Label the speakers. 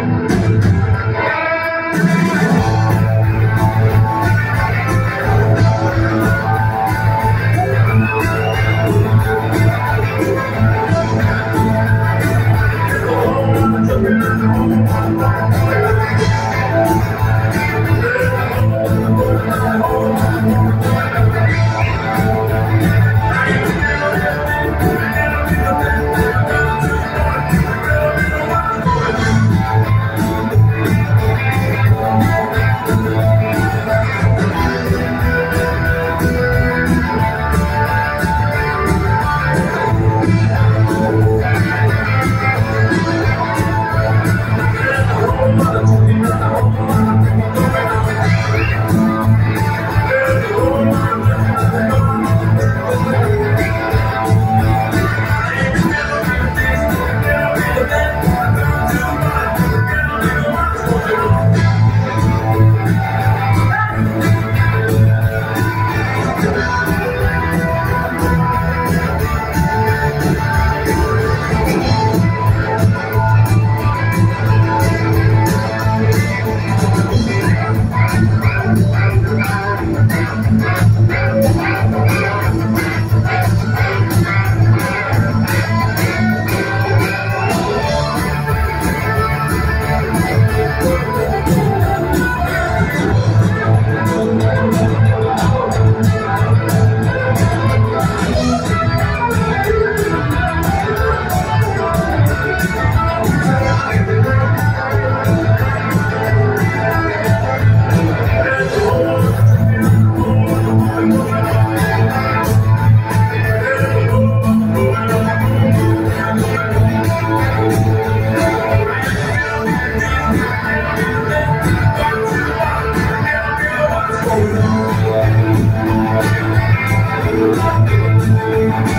Speaker 1: Thank you.
Speaker 2: Música